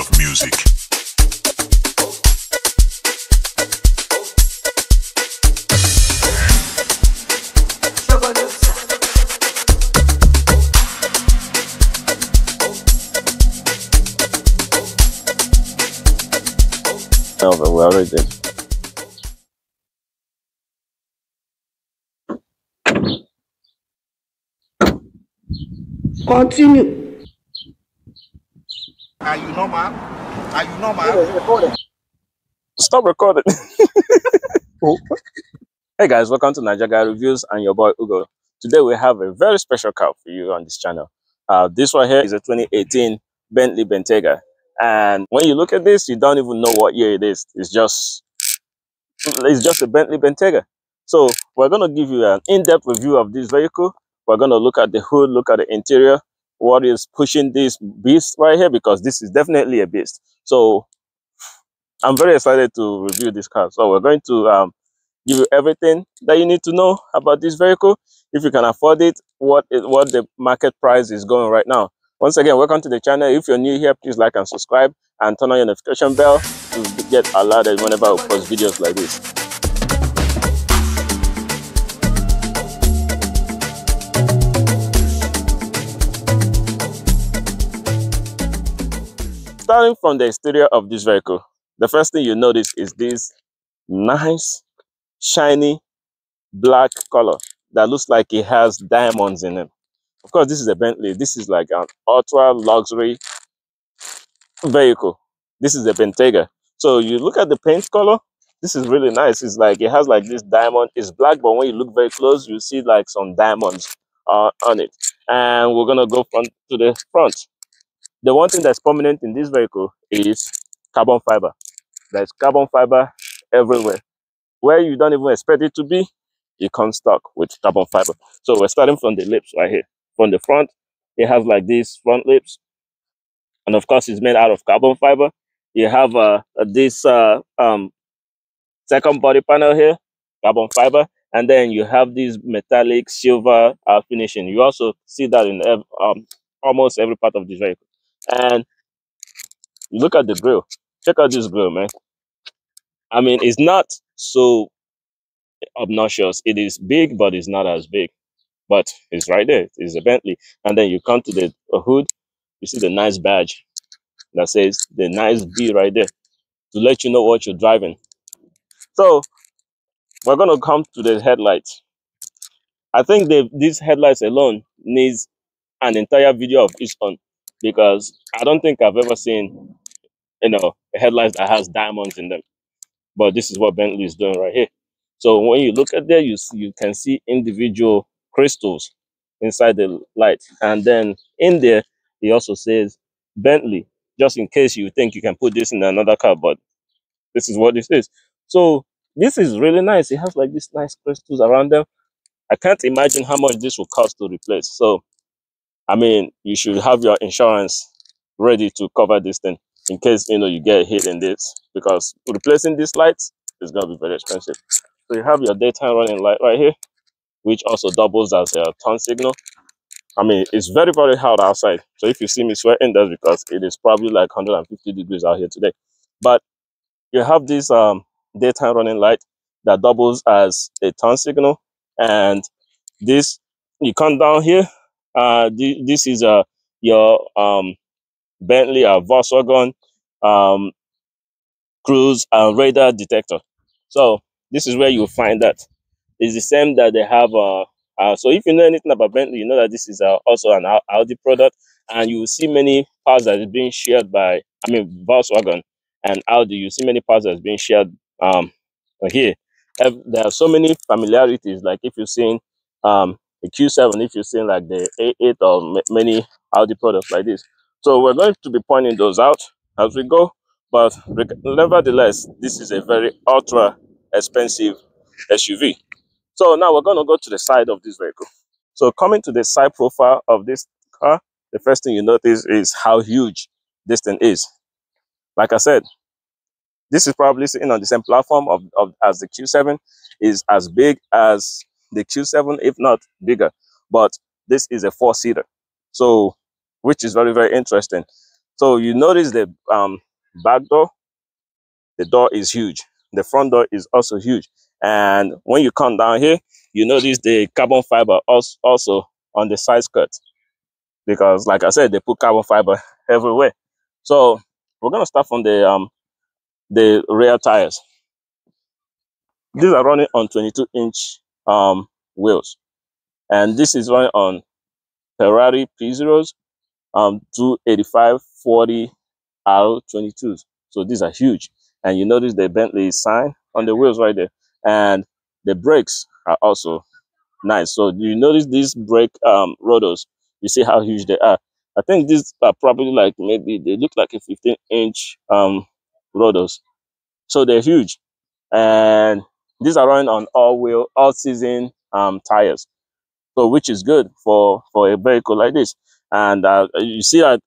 of music. No, but we already did. Continue. Are you normal? Are you normal? Stop recording. hey guys, welcome to Naijaguy Reviews and your boy Ugo. Today we have a very special car for you on this channel. Uh, this one here is a 2018 Bentley Bentayga. And when you look at this, you don't even know what year it is. It's just it's just a Bentley Bentayga. So we're going to give you an in-depth review of this vehicle. We're going to look at the hood, look at the interior, what is pushing this beast right here, because this is definitely a beast. So I'm very excited to review this car. So we're going to um, give you everything that you need to know about this vehicle. If you can afford it, what is what the market price is going right now. Once again, welcome to the channel. If you're new here, please like and subscribe and turn on your notification bell to get alerted whenever we post videos like this. Starting from the exterior of this vehicle, the first thing you notice is this nice, shiny, black color that looks like it has diamonds in it. Of course, this is a Bentley. This is like an ultra luxury vehicle. This is a Bentayga. So you look at the paint color. This is really nice. It's like it has like this diamond. It's black, but when you look very close, you see like some diamonds uh, on it. And we're gonna go front to the front. The one thing that's prominent in this vehicle is carbon fiber. There's carbon fiber everywhere. Where you don't even expect it to be, it comes stuck with carbon fiber. So we're starting from the lips right here. From the front, it has like these front lips. And of course, it's made out of carbon fiber. You have uh, this uh, um, second body panel here, carbon fiber. And then you have this metallic silver uh, finishing. You also see that in um, almost every part of this vehicle. And look at the grill. Check out this grill, man. I mean, it's not so obnoxious. It is big, but it's not as big. But it's right there. It's a Bentley. And then you come to the hood, you see the nice badge that says the nice B right there to let you know what you're driving. So we're gonna come to the headlights. I think the these headlights alone needs an entire video of its own because I don't think I've ever seen you know a headlight that has diamonds in them. But this is what Bentley is doing right here. So when you look at there, you see, you can see individual crystals inside the light, and then in there, he also says Bentley, just in case you think you can put this in another car, but this is what this is. So this is really nice. It has like these nice crystals around them. I can't imagine how much this will cost to replace. So I mean, you should have your insurance ready to cover this thing in case you know you get hit in this because replacing these lights is gonna be very expensive. So you have your daytime running light right here, which also doubles as a turn signal. I mean, it's very, very hot outside. So if you see me sweating, that's because it is probably like 150 degrees out here today. But you have this um, daytime running light that doubles as a turn signal. And this, you come down here, uh, thi- this is uh, your um, Bentley or Volkswagen um, cruise and radar detector. So this is where you'll find that. It's the same that they have. Uh, uh, so if you know anything about Bentley, you know that this is uh, also an Audi product, and you will see many parts that is being shared by, I mean, Volkswagen and Audi. You see many parts that's being shared um, here. There are so many familiarities. Like if you've seen um, the Q7, if you've seen like the A8 or many Audi products like this. So we're going to be pointing those out as we go. But nevertheless, this is a very ultra expensive SUV. So now we're going to go to the side of this vehicle. So coming to the side profile of this car, the first thing you notice is how huge this thing is. Like I said, this is probably sitting on the same platform of, of as the Q7, is as big as the Q7, if not bigger. But this is a four-seater, so which is very very interesting. So you notice the um, back door, the door is huge. The front door is also huge. And when you come down here, you notice the carbon fiber als- also on the side skirt because, like I said, they put carbon fiber everywhere. So we're gonna start from the um the rear tires. These are running on 22 inch um wheels, and this is running on Ferrari P0s um 285 40 R22s. So these are huge. And you notice the Bentley sign on the wheels right there. And the brakes are also nice. So you notice these brake um rotors? You see how huge they are. I think these are probably like maybe they look like a 15 inch um rotors. So they're huge. And these are running on all wheel, all season um tires. So which is good for for a vehicle like this. And uh, you see that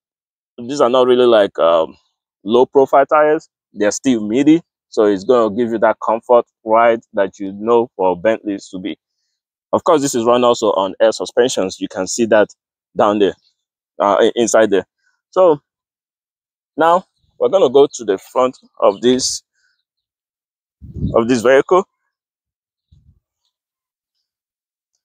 these are not really like um, low profile tires. They're still midi, so it's going to give you that comfort ride that you know for Bentleys to be. Of course, this is run also on air suspensions. You can see that down there, uh, inside there. So now we're going to go to the front of this of this vehicle,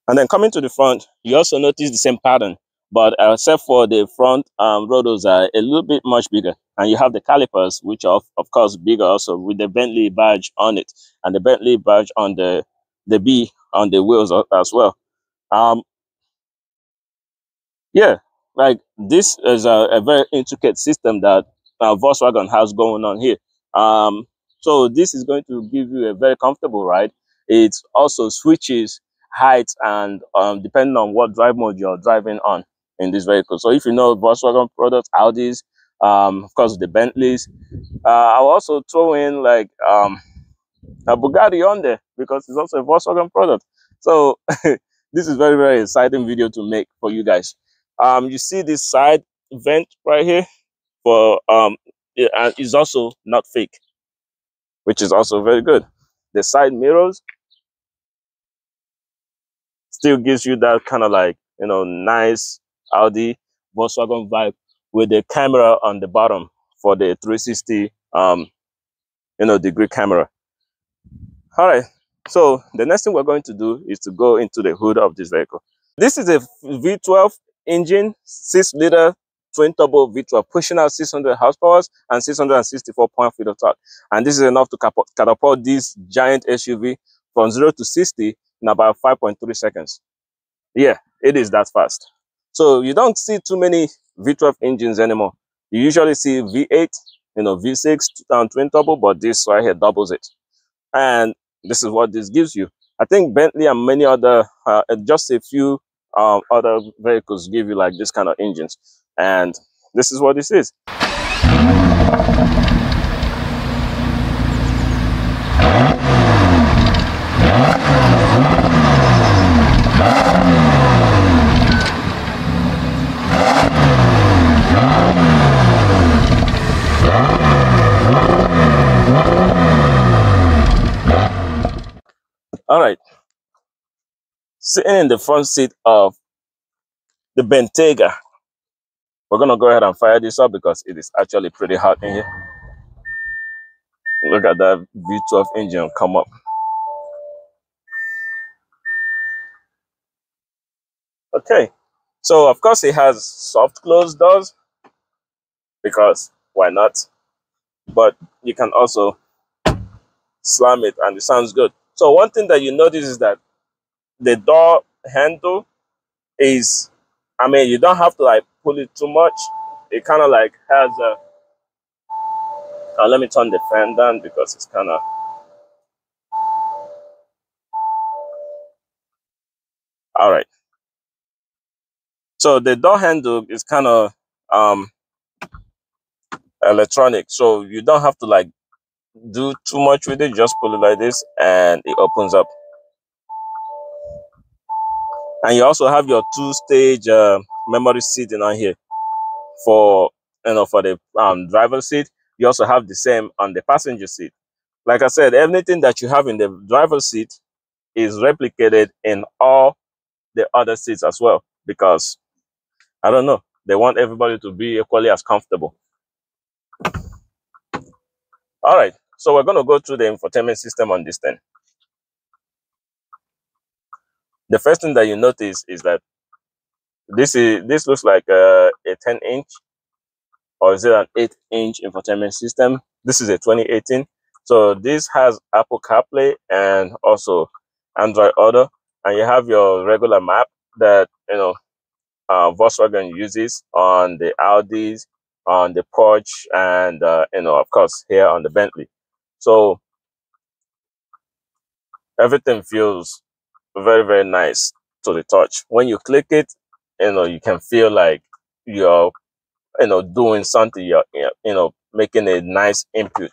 and then coming to the front, you also notice the same pattern, but uh, except for the front um, rotors are a little bit much bigger, and you have the calipers, which are of, course bigger also with the Bentley badge on it, and the Bentley badge on the the B on the wheels as well. Um, Yeah, like this is a, a very intricate system that uh, Volkswagen has going on here. Um, so this is going to give you a very comfortable ride. It also switches height and um, depending on what drive mode you're driving on in this vehicle. So if you know Volkswagen products, Audis, um, of course the Bentleys, uh, I'll also throw in like um, a Bugatti on there because it's also a Volkswagen product. So this is very very exciting video to make for you guys. Um, you see this side vent right here for um, it, it's also not fake, which is also very good. The side mirrors still gives you that kind of like you know nice Audi Volkswagen vibe with the camera on the bottom for the 360 um you know degree camera. All right. So the next thing we're going to do is to go into the hood of this vehicle. This is a V12 engine, six liter twin turbo V12, pushing out 600 horsepower and 664 pound feet of torque. And this is enough to catapult this giant SUV from zero to 60 in about 5.3 seconds. Yeah, it is that fast. So you don't see too many V12 engines anymore. You usually see V8, you know, V6 um, twin turbo, but this right here doubles it and this is what this gives you. I think Bentley and many other, uh, just a few um, other vehicles give you like this kind of engines, and this is what this is. All right, sitting in the front seat of the Bentayga. we're gonna go ahead and fire this up because it is actually pretty hot in here. Look at that V12 engine come up. Okay, so of course it has soft close doors because why not? But you can also slam it and it sounds good. So one thing that you notice is that the door handle is, I mean, you don't have to like pull it too much. It kind of like has a, uh, let me turn the fan down because it's kind of, all right. So the door handle is kind of um, electronic. So you don't have to like do too much with it. Just pull it like this and it opens up. And you also have your two stage uh, memory seating on here. for you know for the um, driver seat. You also have the same on the passenger seat. Like I said, everything that you have in the driver seat is replicated in all the other seats as well because I don't know they want everybody to be equally as comfortable. All right. So we're going to go through the infotainment system on this thing. The first thing that you notice is that this is this looks like a, a 10 inch or is it an 8 inch infotainment system? This is a 2018. So this has Apple CarPlay and also Android Auto, and you have your regular map that you know uh, Volkswagen uses on the Audis, on the Porsche, and uh, you know of course here on the Bentley. So everything feels very very nice to the touch. When you click it, you know you can feel like you're you know doing something. You're you're, know making a nice input.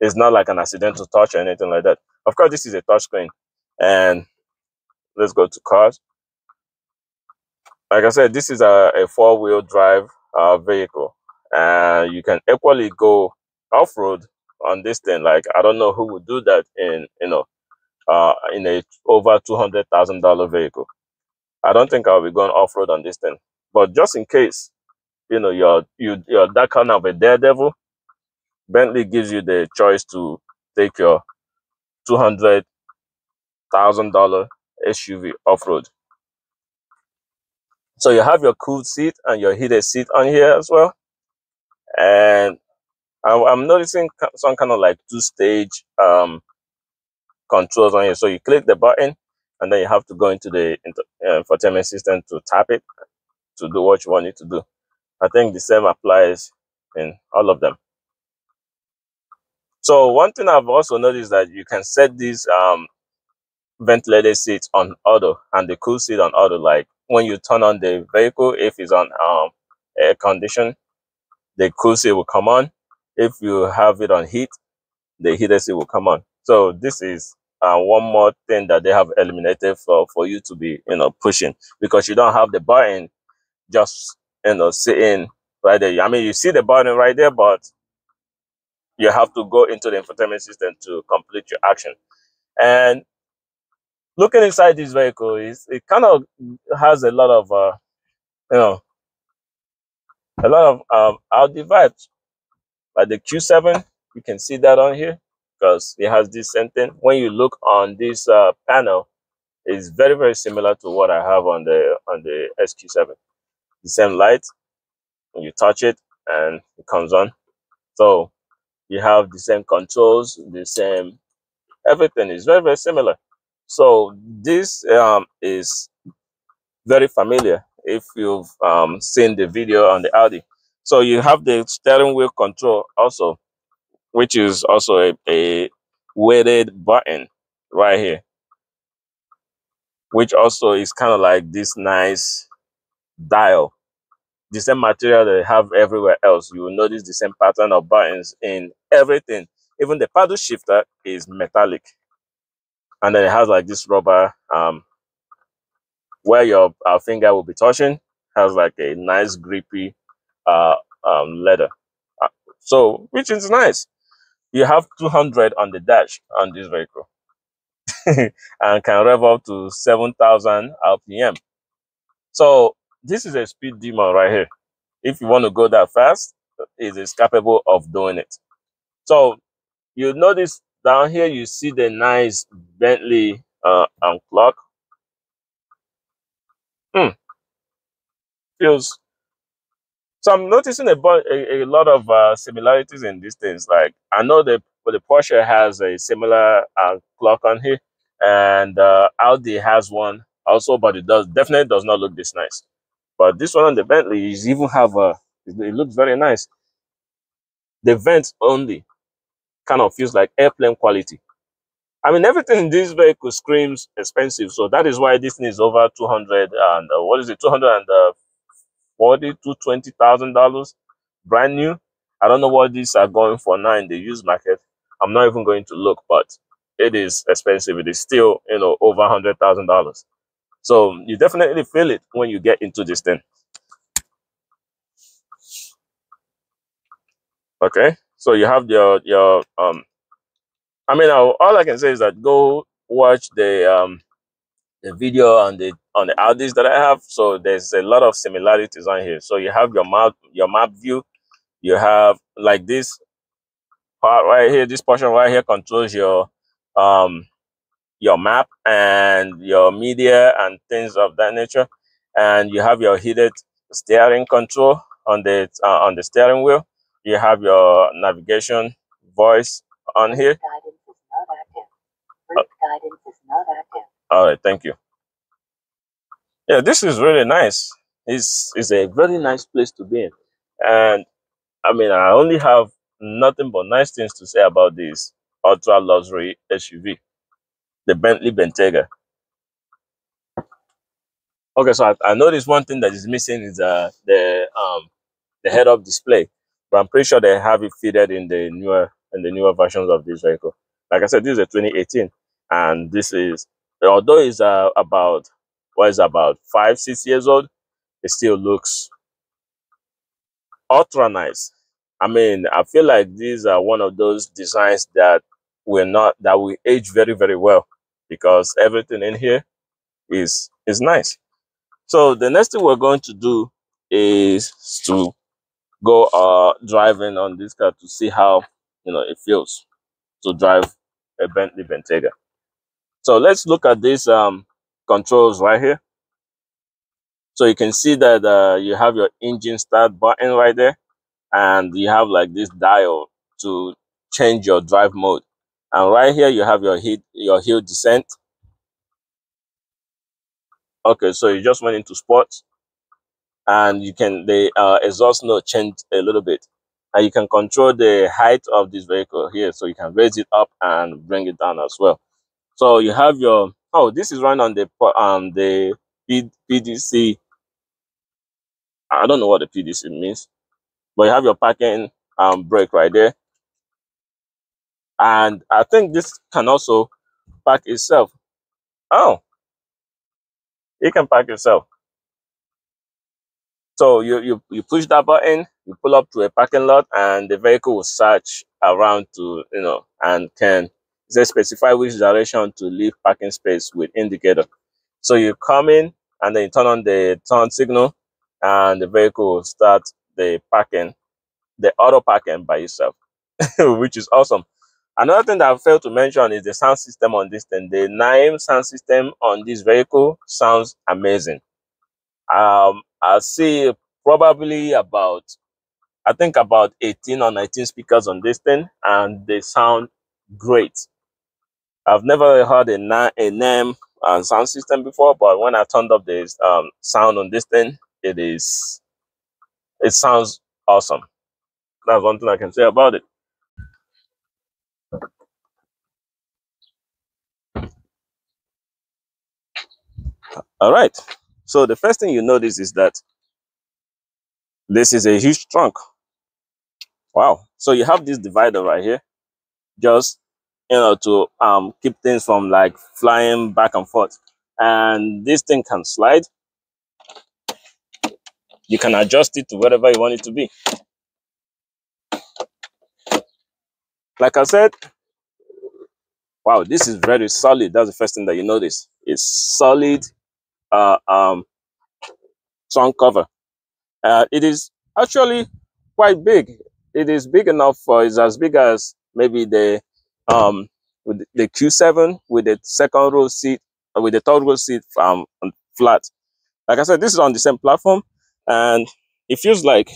It's not like an accidental touch or anything like that. Of course, this is a touchscreen, and let's go to cars. Like I said, this is a, a four-wheel drive uh, vehicle, and you can equally go off-road on this thing. Like I don't know who would do that in you know uh, in a over two hundred thousand dollar vehicle. I don't think I'll be going off-road on this thing. But just in case, you know, you're you you're that kind of a daredevil, Bentley gives you the choice to take your two hundred thousand dollar SUV off-road. So you have your cooled seat and your heated seat on here as well. And I'm, I'm noticing some kind of like two-stage um, controls on here. So you click the button, and then you have to go into the inter- uh, infotainment system to tap it to do what you want it to do. I think the same applies in all of them. So one thing I've also noticed that you can set these um, ventilated seats on auto and the cool seat on auto. Like when you turn on the vehicle, if it's on um, air condition, the cool seat will come on. If you have it on heat, the heated seat will come on. So this is uh, one more thing that they have eliminated for, for you to be, you know, pushing because you don't have the button just, you know, sitting right there. I mean, you see the button right there, but you have to go into the infotainment system to complete your action. And looking inside this vehicle is it kind of has a lot of, uh, you know, a lot of um, Audi vibes. Like the Q7, you can see that on here because it has this same thing. When you look on this uh, panel, it's very very similar to what I have on the on the SQ7. The same light, you touch it and it comes on. So you have the same controls, the same everything is very very similar. So this um, is very familiar if you've um, seen the video on the Audi. So you have the steering wheel control also, which is also a, a weighted button right here, which also is kind of like this nice dial. The same material they have everywhere else. You will notice the same pattern of buttons in everything. Even the paddle shifter is metallic, and then it has like this rubber um, where your uh, finger will be touching has like a nice grippy uh, um, leather. Uh, so, which is nice. You have 200 on the dash on this vehicle and can rev up to 7,000 RPM. So, this is a speed demon right here. If you want to go that fast, it is capable of doing it. So, you notice down here, you see the nice Bentley uh, clock. Hmm, feels So I'm noticing a, a, a lot of uh, similarities in these things. Like I know the the Porsche has a similar uh, clock on here, and uh, Audi has one also, but it does definitely does not look this nice. But this one on the Bentley is even have a it it looks very nice. The vents only kind of feels like airplane quality. I mean, everything in this vehicle screams expensive, so that is why this thing is over two hundred and uh, what is it, two hundred and uh, forty to twenty thousand dollars, brand new. I don't know what these are going for now in the used market. I'm not even going to look, but it is expensive. It is still, you know, over hundred thousand dollars. So you definitely feel it when you get into this thing. Okay. So you have your your um. I mean, all I can say is that go watch the um the video on the on the Audis that I have. So there's a lot of similarities on here. So you have your map your map view. You have like this part right here, this portion right here controls your um your map and your media and things of that nature. And you have your heated steering control on the uh, on the steering wheel. You have your navigation voice on here. Guidance is not active. Guidance is not active. All right, thank you. Yeah, this is really nice. It's it's a very nice place to be in. And I mean, I only have nothing but nice things to say about this ultra luxury SUV, the Bentley Bentayga. Okay, so I, I noticed one thing that is missing is uh, the um the head-up display, but I'm pretty sure they have it fitted in the newer in the newer versions of this vehicle. Like I said, this is a 2018, and this is although it's uh, about what is about five six years old, it still looks ultra nice. I mean, I feel like these are one of those designs that will not that will age very very well because everything in here is is nice. So the next thing we're going to do is to go uh driving on this car to see how you know it feels to drive a Bentley Bentayga. So let's look at these um controls right here. So you can see that uh, you have your engine start button right there, and you have like this dial to change your drive mode. And right here you have your heat your hill descent. Okay, so you just went into sports and you can the uh, exhaust note change a little bit and you can control the height of this vehicle here so you can raise it up and bring it down as well so you have your oh this is run on the um the pdc i don't know what the pdc means but you have your parking um brake right there. And i think this can also park itself. Oh. It can park itself. So you, you you push that button, you pull up to a parking lot, and the vehicle will search around to you know and can say specify which direction to leave parking space with indicator. So you come in and then you turn on the turn signal, and the vehicle will start the parking, the auto parking by itself, which is awesome. Another thing that I failed to mention is the sound system on this thing. The Naim sound system on this vehicle sounds amazing. Um, I see probably about, I think about 18 or 19 speakers on this thing, and they sound great. I've never heard a, na- a Naim uh, sound system before, but when I turned up the um, sound on this thing, it is, it sounds awesome. That's one thing I can say about it. All right. So the first thing you notice is that this is a huge trunk. Wow. So you have this divider right here, just you know, to um keep things from like flying back and forth. And this thing can slide. You can adjust it to whatever you want it to be. Like I said, wow, this is very solid. That's the first thing that you notice. It's solid uh um trunk cover. Uh, it is actually quite big. It is big enough for it's as big as maybe the um with the Q7 with the second row seat uh, with the third row seat um flat. Like I said, this is on the same platform and it feels like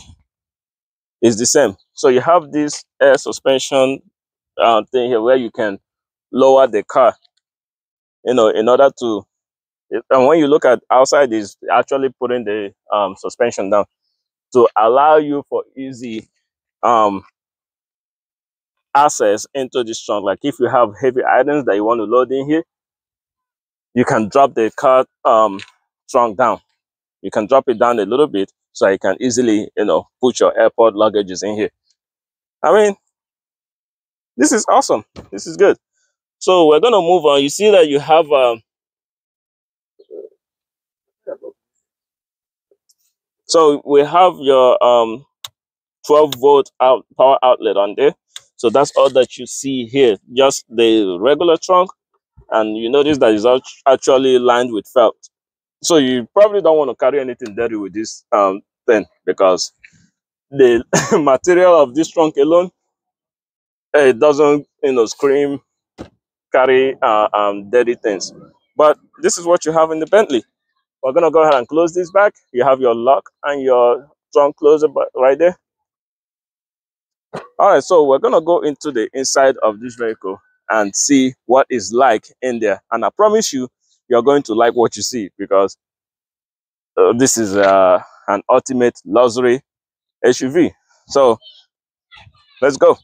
it's the same. So you have this air suspension uh, thing here where you can lower the car, you know, in order to and when you look at outside is actually putting the um suspension down to allow you for easy um access into this trunk. Like if you have heavy items that you want to load in here, you can drop the car um trunk down. You can drop it down a little bit so you can easily, you know, put your airport luggages in here. I mean, this is awesome. This is good. So we're gonna move on. You see that you have um so we have your um 12 volt out power outlet on there. So that's all that you see here. Just the regular trunk, and you notice that it's actually lined with felt. So you probably don't want to carry anything dirty with this um thing because the material of this trunk alone it doesn't you know scream carry uh, um, dirty things but this is what you have in the bentley we're gonna go ahead and close this back you have your lock and your trunk closer right there all right so we're gonna go into the inside of this vehicle and see what is like in there. And i promise you you're going to like what you see because uh, this is uh, an ultimate luxury suv so let's go.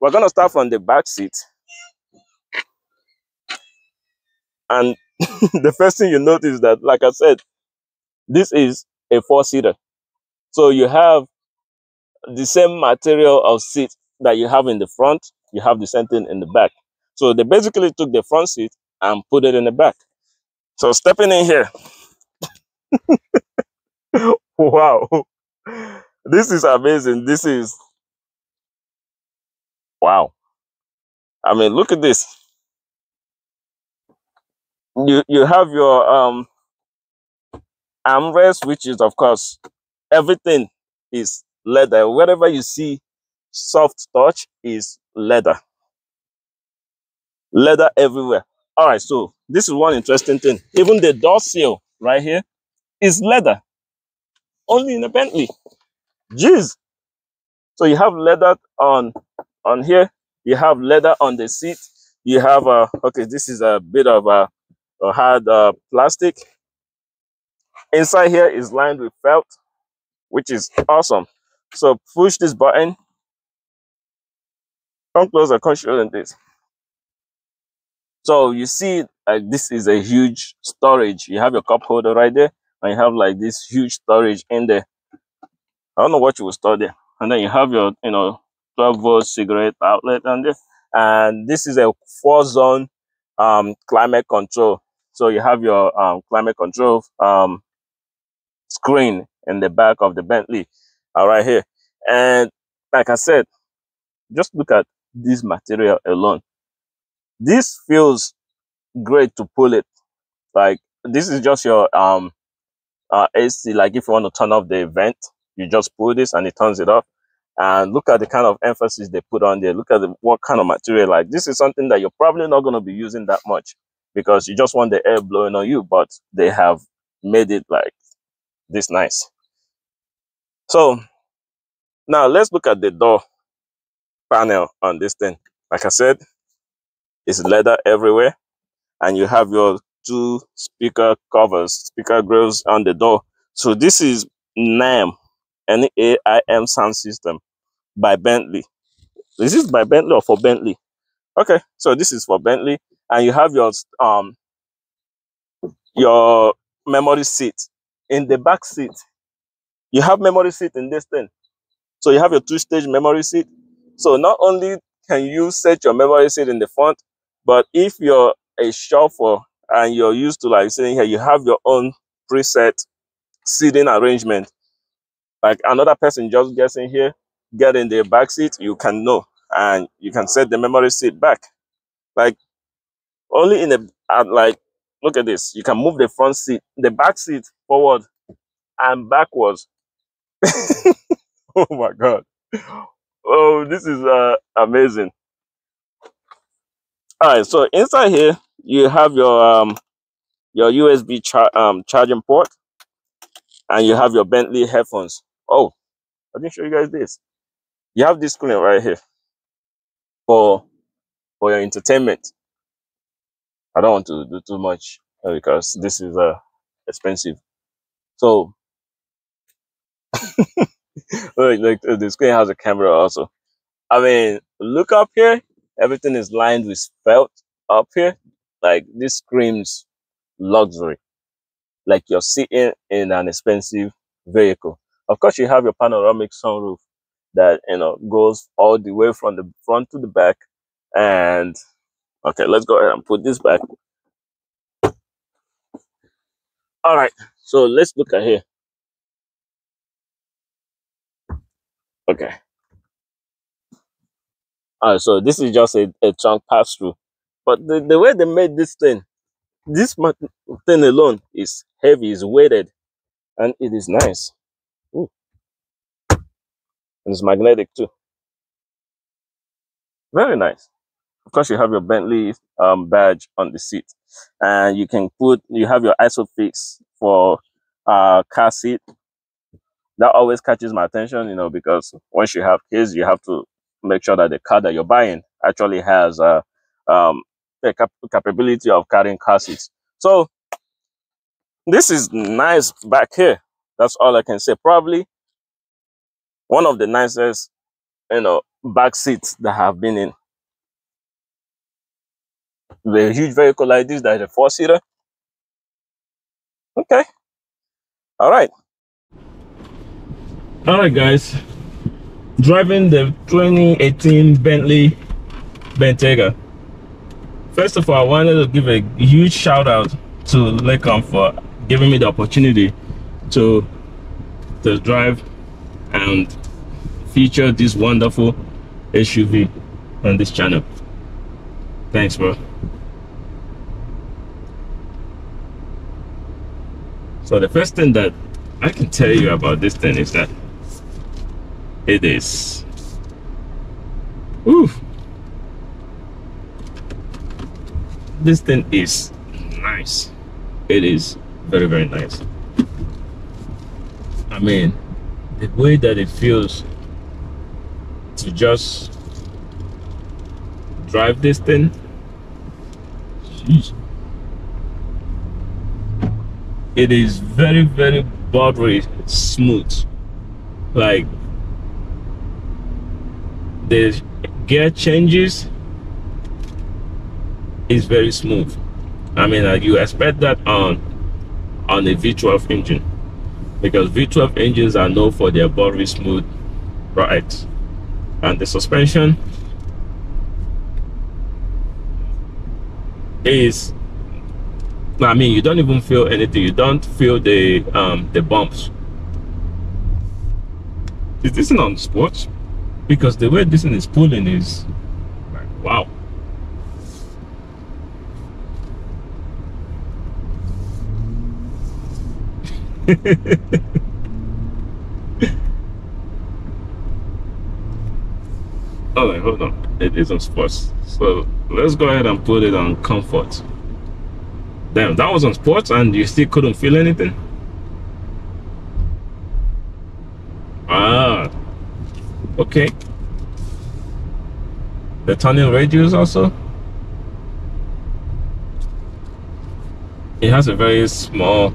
We're gonna start from the back seat. And the first thing you notice that like i said this is a four seater so you have the same material of seat that you have in the front you have the same thing in the back. So they basically took the front seat and put it in the back. So stepping in here. Wow. This is amazing. This is wow. I mean look at this. You you have your um armrest which is of course everything is leather. Wherever you see soft touch is leather. Leather everywhere. All right so this is one interesting thing. Even the door seal right here is leather. Only in a bentley. Jeez. So you have leather on on here. You have leather on the seat. You have uh okay this is a bit of a, a hard uh, plastic. Inside here is lined with felt which is awesome so push this button. Come closer come show them this. So you see like this is a huge storage. You have your cup holder right there and you have like this huge storage in there. I don't know what you will store there. And then you have your you know 12 volt cigarette outlet on there. And this is a four zone um climate control. So you have your um climate control um screen in the back of the bentley uh, right here. And like i said just look at this material alone. This feels great to pull it. Like this is just your um uh ac like if you want to turn off the vent you just pull this and it turns it off. And look at the kind of emphasis they put on there. Look at the, what kind of material. Like this is something that you're probably not going to be using that much because you just want the air blowing on you but they have made it like this nice so now let's look at the door panel on this thing like i said it's leather everywhere and you have your two speaker covers, speaker grills on the door. So this is Naim, N-A-I-M sound system by Bentley. This is by Bentley or for Bentley? Okay, so this is for Bentley, and you have your um your memory seat in the back seat. You have memory seat in this thing. So you have your two-stage memory seat. So not only can you set your memory seat in the front, but if you're a chauffeur and you're used to like sitting here, you have your own preset seating arrangement. Like another person just gets in here, get in the back seat, you can know, and you can set the memory seat back. Like only in the like, look at this. You can move the front seat, the back seat forward and backwards. oh my god! Oh, this is uh, amazing. All right, so inside here you have your um your USB char- um charging port and you have your Bentley headphones. Oh, I didn't show you guys this. You have this screen right here for for your entertainment. I don't want to do too much because this is uh expensive. So look, uh, the screen has a camera also. I mean, look up here. Everything is lined with felt up here. Like this screams luxury. Like you're sitting in an expensive vehicle. Of course, you have your panoramic sunroof that you know goes all the way from the front to the back. And okay, let's go ahead and put this back. All right, so let's look at here. Okay, all right, so this is just a, a trunk pass through, but the, the way they made this thing, this thing alone is heavy, is weighted, and it is nice. Ooh, and it's magnetic too. Very nice. Of course, you have your Bentley um, badge on the seat, and you can put you have your ISOFIX for uh, car seat. That always catches my attention, you know, because once you have kids, you have to make sure that the car that you're buying actually has a um, the cap- capability of carrying car seats. So this is nice back here. That's all I can say. Probably one of the nicest, you know, back seats that I have been in. The huge vehicle like this that is a four seater. Okay. All right. All right, guys. Driving the 2018 Bentley Bentayga. First of all, I wanted to give a huge shout out to Lekon for giving me the opportunity to to drive and feature this wonderful SUV on this channel. Thanks, bro. So the first thing that I can tell you about this thing is that it is oof. This thing is nice. It is very very nice. I mean the way that it feels to just drive this thing. Jeez. it is very very buttery smooth. Like the gear changes is very smooth i mean uh, you expect that on on a v12 engine because v12 engines are known for their buttery smooth rides and the suspension is I mean, you don't even feel anything. You don't feel the um, the bumps. Is this on sports? Because the way this thing is pulling is like wow. hold on. It is on sports. So let's go ahead and put it on comfort. Damn, that was on sports and you still couldn't feel anything? Okay. The turning radius also. It has a very small,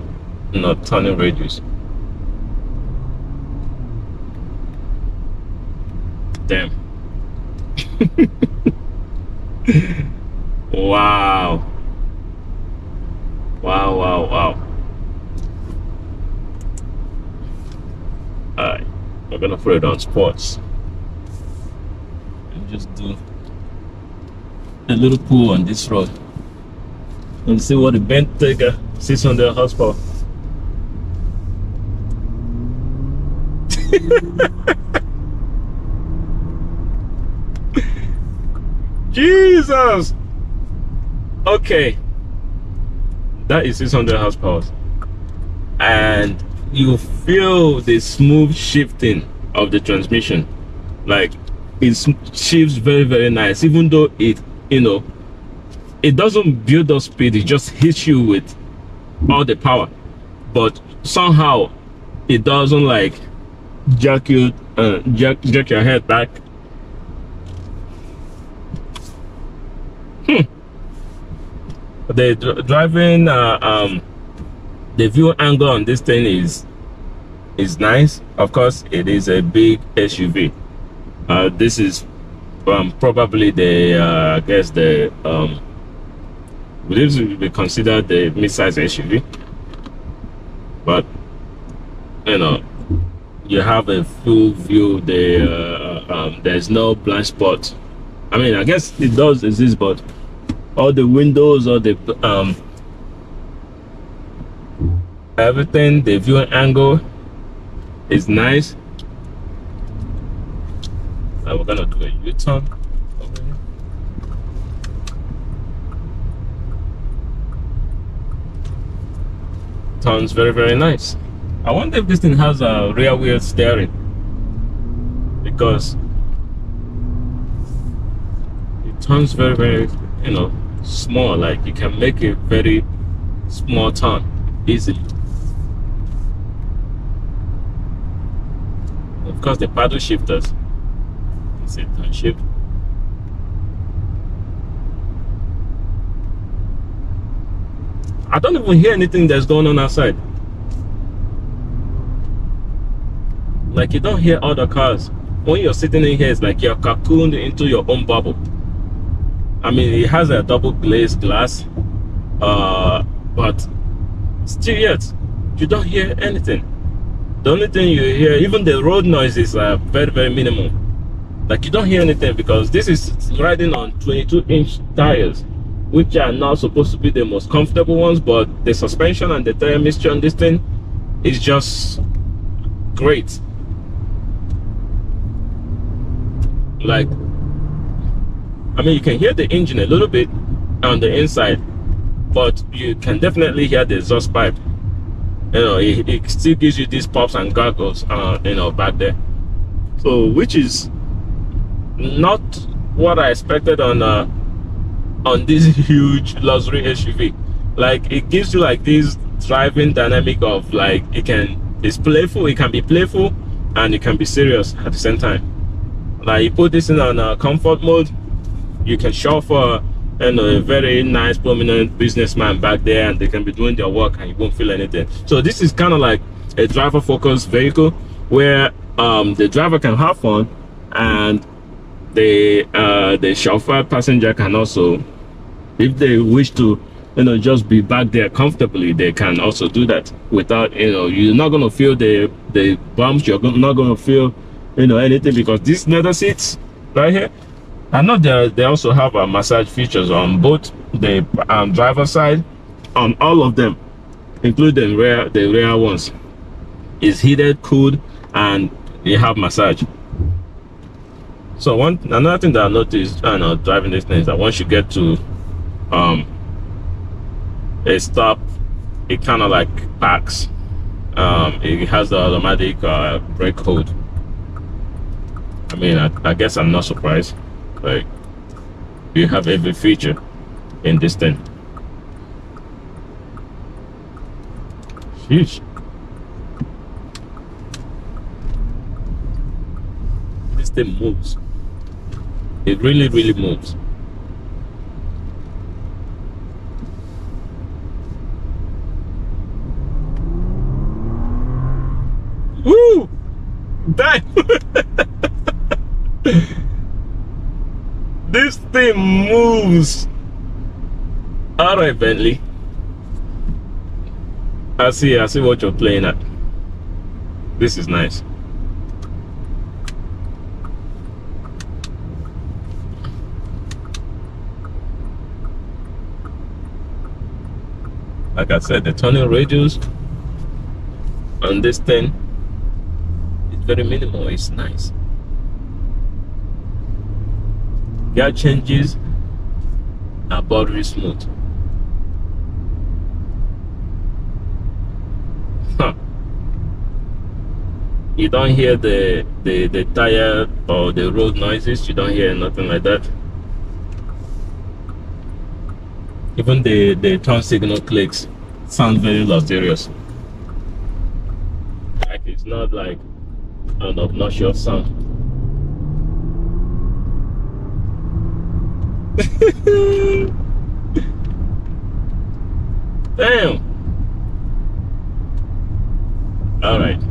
you know, turning radius. Damn. wow. Wow, wow, wow. Alright, we're gonna put it on sports. Just do a little pull on this road. And see what the Bentayga 600 horsepower. Jesus! Okay that is 600 horsepower and you feel the smooth shifting of the transmission like it shifts very very nice even though it you know it doesn't build up speed it just hits you with all the power. But somehow it doesn't like jerk you uh, jerk, jerk your head back. Hmm. The driving uh, um the view angle on this thing is is nice. Of course it is a big suv uh, this is um, probably the uh, i guess the um this would be considered the mid-size suv but you know you have a full view the uh, um, there's no blind spot. I mean i guess it does exist but all the windows or the um everything the viewing angle is nice now we're gonna do a u-turn turns very very nice i wonder if this thing has a rear wheel steering because it turns very, very, you know, small. Like you can make a very small turn easily. Of course, the paddle shifters. Turn. I don't even hear anything that's going on outside. Like you don't hear other cars. When you're sitting in here, it's like you're cocooned into your own bubble. I mean, it has a double glazed glass, uh, but still yet, you don't hear anything. The only thing you hear, even the road noises are very, very minimal. Like you don't hear anything because this is riding on 22 inch tires, which are not supposed to be the most comfortable ones, but the suspension and the tire mixture on this thing is just great. Like, I mean, you can hear the engine a little bit on the inside, but you can definitely hear the exhaust pipe. You know, it, it still gives you these pops and gargles, uh, you know, back there. So, which is not what I expected on uh, on this huge luxury SUV. Like, it gives you like this driving dynamic of like it can it's playful, it can be playful, and it can be serious at the same time. Like, you put this in on uh, comfort mode, you can chauffeur you know, a very nice prominent businessman back there and they can be doing their work and you won't feel anything so this is kind of like a driver focused vehicle where um, the driver can have fun and the uh, the chauffeur passenger can also if they wish to you know just be back there comfortably they can also do that without you know you're not to feel the the bumps you're not to feel you know anything because these leather seats right here I know they they also have a massage features on both the um, driver side, on all of them, including rear the rear ones. Is heated, cooled, and you have massage. So one another thing that I noticed, I know driving this thing is that once you get to um a stop, it kind of like packs. Um, it has the automatic uh, brake hold. I mean, I, I guess I'm not surprised like you have every feature in this thing Sheesh. this thing moves it really really moves Woo! Damn! this thing moves. All right, Bentley. I see. I see what you're playing at. This is nice. Like I said, the turning radius on this thing is very minimal. It's nice. gear changes are buttery smooth. You don't hear the, the, the tire or the road noises, you don't hear nothing like that. Even the, the turn signal clicks sound very luxurious. Like it's not like an obnoxious sound. Damn. Alright.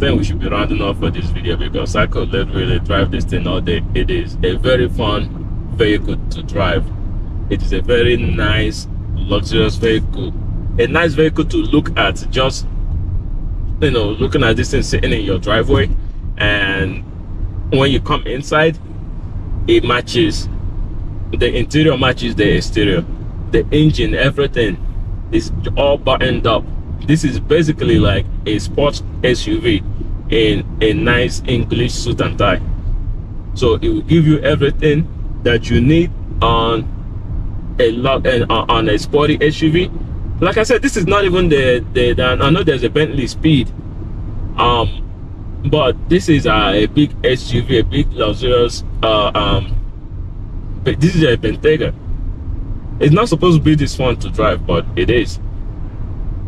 Then we should be rounding off for this video because I could literally drive this thing all day. It is a very fun vehicle to drive. It is a very nice, luxurious vehicle. A nice vehicle to look at just, you know, looking at this thing sitting in your driveway. And when you come inside, it matches the interior matches the exterior the engine everything is all buttoned up this is basically like a sports suv in a nice english suit and tie so it will give you everything that you need on a lot and uh, on a sporty suv like i said this is not even the the, the i know there's a bentley speed um but this is a, a big suv a big luxurious uh, um but this is a Bentayga. It's not supposed to be this fun to drive, but it is.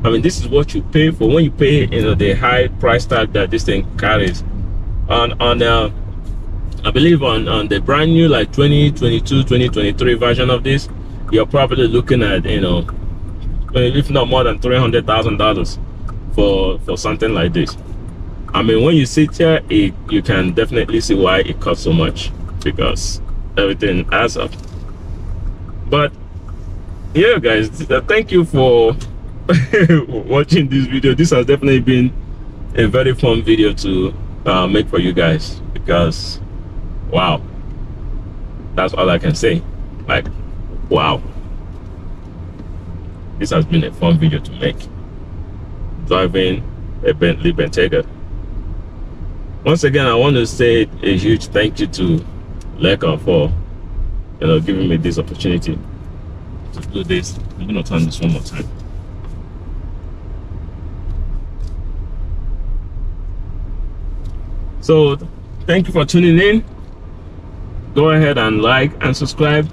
I mean, this is what you pay for when you pay, you know, the high price tag that this thing carries. On on uh, I believe on on the brand new like 2022, 2023 version of this, you're probably looking at you know, if not more than three hundred thousand dollars for for something like this. I mean, when you sit here, it, you can definitely see why it costs so much because everything adds up. But yeah, guys, thank you for watching this video. This has definitely been a very fun video to uh, make for you guys because wow, that's all I can say. Like, wow, this has been a fun video to make. Driving a Bentley Bentayga once again, I want to say a huge thank you to Leica for you know giving me this opportunity to do this. I'm gonna turn this one more time. So thank you for tuning in. Go ahead and like and subscribe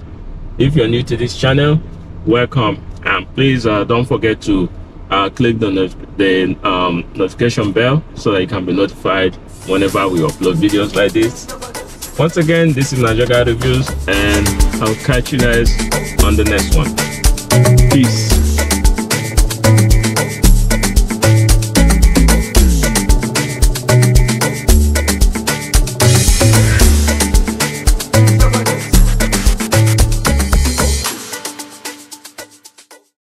if you're new to this channel. Welcome. And please uh, don't forget to uh, click the, the um, notification bell so that you can be notified whenever we upload videos like this. Once again this is Naijaguy Reviews and I'll catch you guys on the next one. Peace